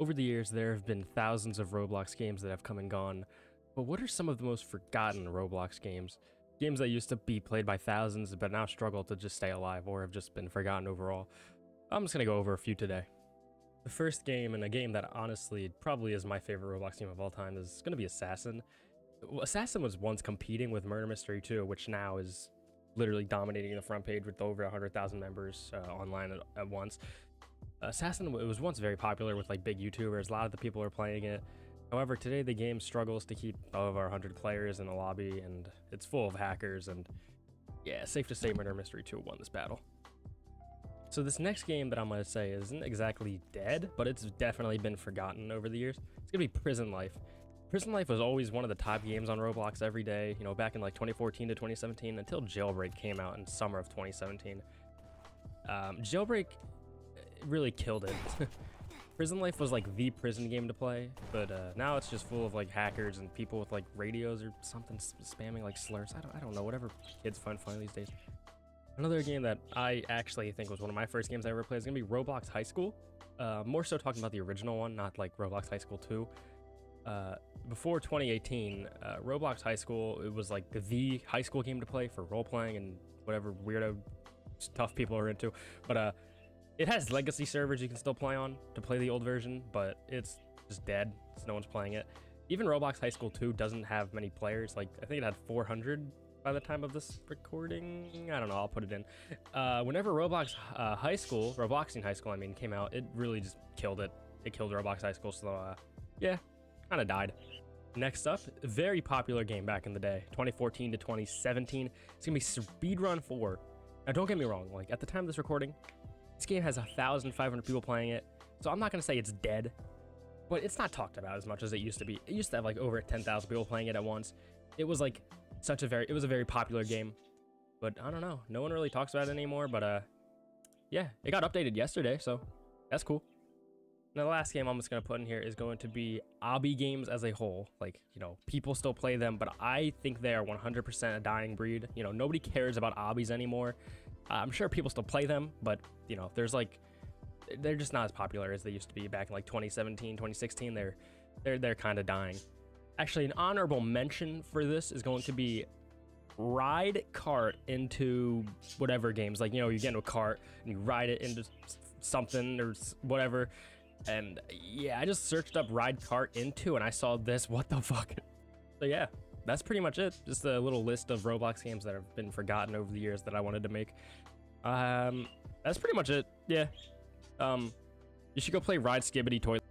Over the years, there have been thousands of Roblox games that have come and gone, but what are some of the most forgotten Roblox games? Games that used to be played by thousands but now struggle to just stay alive or have just been forgotten overall. I'm just gonna go over a few today. The first game, and a game that honestly probably is my favorite Roblox game of all time, is gonna be Assassin. Assassin was once competing with Murder Mystery 2, which now is literally dominating the front page with over 100,000 members uh, online at, at once. Assassin was once very popular with like big YouTubers. A lot of the people are playing it. However, today the game struggles to keep over 100 players in the lobby, and it's full of hackers. And yeah, safe to say, Murder Mystery 2 won this battle. So this next game that I'm gonna say isn't exactly dead, but it's definitely been forgotten over the years. It's gonna be Prison Life. Prison Life was always one of the top games on Roblox every day, you know, back in like 2014 to 2017 until Jailbreak came out in summer of 2017. Um, Jailbreak really killed it. prison Life was like the prison game to play, but uh, now it's just full of like hackers and people with like radios or something spamming like slurs. I don't, I don't know, whatever kids find funny these days. Another game that I actually think was one of my first games I ever played is gonna be Roblox High School. Uh, more so talking about the original one, not like Roblox High School 2. Uh, before 2018, uh, Roblox High School, it was like the high school game to play for role playing and whatever weirdo stuff people are into. But uh, it has legacy servers you can still play on to play the old version, but it's just dead. So no one's playing it. Even Roblox High School 2 doesn't have many players. Like, I think it had 400 by the time of this recording. I don't know. I'll put it in. Uh, whenever Roblox uh, High School, Robloxing High School, I mean, came out, it really just killed it. It killed Roblox High School. So, uh, yeah, kind of died. Next up, very popular game back in the day, 2014 to 2017. It's gonna be Speedrun 4. Now, don't get me wrong. Like at the time of this recording, this game has 1,500 people playing it, so I'm not going to say it's dead, but it's not talked about as much as it used to be. It used to have like over 10,000 people playing it at once. It was like such a very, it was a very popular game, but I don't know. No one really talks about it anymore, but uh, yeah, it got updated yesterday, so that's cool. Now, the last game I'm just going to put in here is going to be obby games as a whole. Like, you know, people still play them, but I think they are 100% a dying breed. You know, nobody cares about obbies anymore. I'm sure people still play them, but you know, there's like they're just not as popular as they used to be back in like 2017, 2016. They're they're they're kind of dying. Actually, an honorable mention for this is going to be ride cart into whatever games. Like you know, you get into a cart and you ride it into something or whatever. And yeah, I just searched up ride cart into and I saw this. What the fuck? So yeah, that's pretty much it. Just a little list of Roblox games that have been forgotten over the years that I wanted to make. Um, that's pretty much it. Yeah. Um, you should go play Ride Skibidi Toilet.